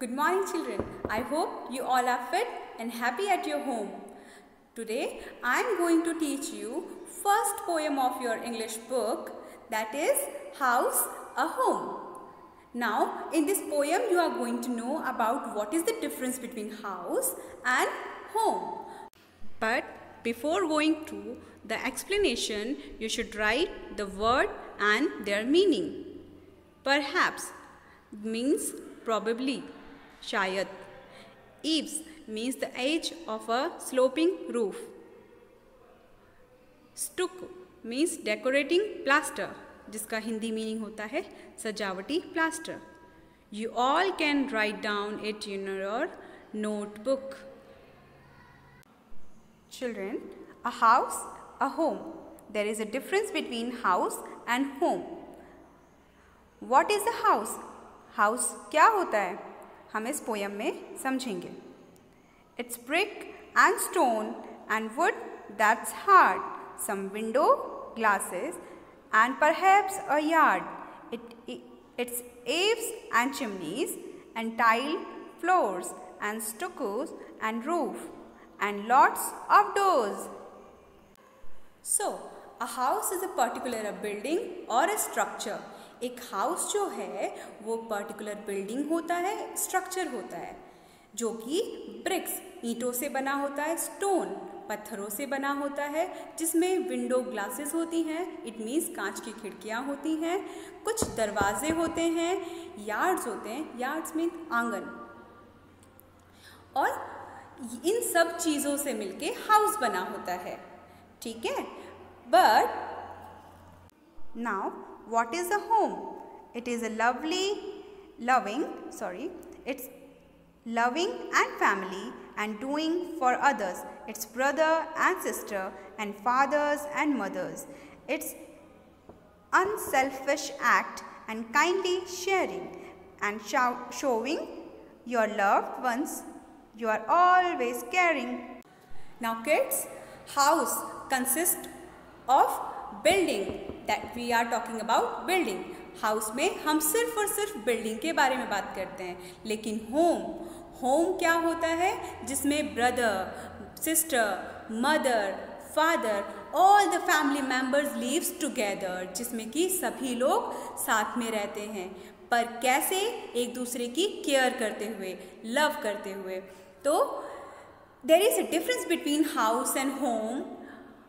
Good morning, children. I hope you all are fit and happy at your home. Today, I am going to teach you first poem of your English book that is House a Home. Now, in this poem, you are going to know about what is the difference between house and home. But before going to the explanation, you should write the word and their meaning. Perhaps means probably shayad. Eaves means the edge of a sloping roof. Stucco means decorating plaster, जिसका Hindi meaning होता है सजावटी plaster you all can write down it in your notebook children a house a home there is a difference between house and home what is a house house क्या होता है? हम इस poem में समझेंगे। It's brick and stone and wood that's hard some window glasses and perhaps a yard it it's eaves and chimneys and tile floors and stuccos and roof and lots of doors so a house is a particular a building और a structure एक house जो है, वो particular building होता है structure होता है, जो कि ब्रिक्स ईंटों से बना होता है स्टोन पत्थरों से बना होता है, जिसमें विंडो ग्लासेस होती हैं इट मीन्स कांच की खिड़कियाँ होती हैं, कुछ दरवाजे होते हैं यार्ड्स होते हैं यार्ड्स मीन आँगन, और इन सब चीज़ों से मिलके हाउस बना होता है, ठीक है? But now what is a home? It is a lovely loving sorry it's loving and family and doing for others. It's brother and sister and fathers and mothers. It's unselfish act and kindly sharing and showing your loved ones you are always caring. Now kids house consists of building that we are talking about building house में हम सिर्फ़ और सिर्फ़ building के बारे में बात करते हैं। लेकिन होम होम क्या होता है? जिसमें brother sister mother father all the family members lives together जिसमें कि सभी लोग साथ में रहते हैं। पर कैसे? एक दूसरे की केयर करते हुए लव करते हुए। तो there is a difference between house and home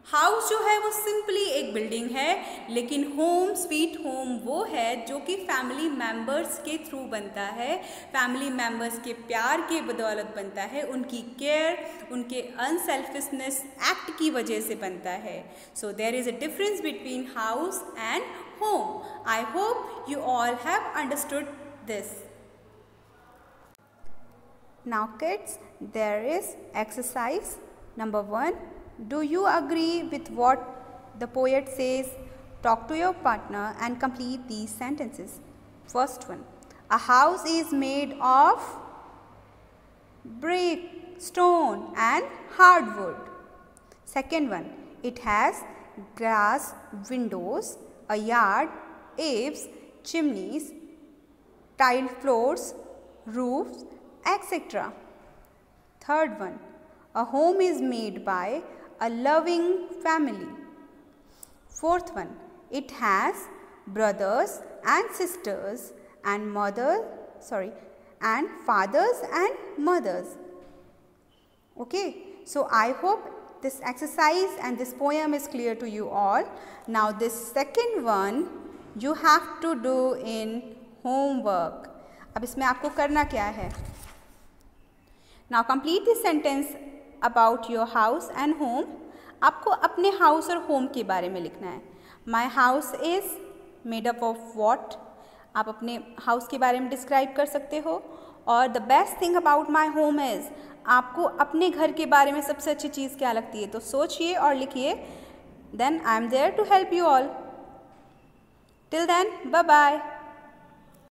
house जो है वो सिंपली एक बिल्डिंग है लेकिन होम स्वीट होम वो है जो कि फैमिली मेंबर्स के थ्रू बनता है। फैमिली मेंबर्स के प्यार के बदौलत बनता है उनकी केयर उनके अनसेल्फिशनेस एक्ट की वजह से बनता है। So there is a difference between house and home I hope you all have understood this Now kids, there is exercise number one. Do you agree with what the poet says? Talk to your partner and complete these sentences. First one A house is made of brick, stone, and hardwood. Second one It has glass windows, a yard, eaves, chimneys, tiled floors, roofs, etc. Third one A home is made by a loving family. Fourth one, it has brothers and sisters and mother, sorry, and fathers and mothers. Okay, so I hope this exercise and this poem is clear to you all. Now this second one you have to do in homework. अब इसमें आपको करना क्या है Now complete this sentence about your house and home आपको अपने house और home के बारे में लिखना है। My house is made up of what आप अपने हाउस के बारे में डिस्क्राइब कर सकते हो। और the best thing about my home is आपको अपने घर के बारे में सबसे अच्छी चीज़ क्या लगती है? तो सोचिए और लिखिए। Then I am there to help you all till then bye bye